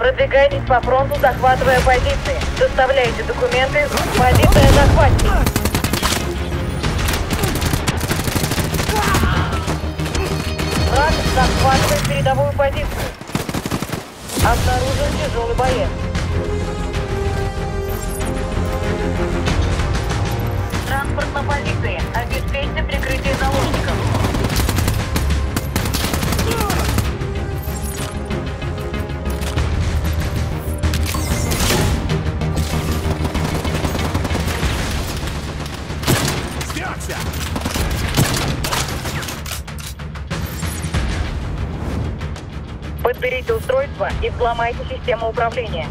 Продвигайтесь по фронту, захватывая позиции. Доставляйте документы. Позиция захвачена. Враг захватывает передовую позицию. Обнаружен тяжелый боец. Транспорт на позиции. Обеспечьте Сдерся! Подберите устройство и взломайте систему управления.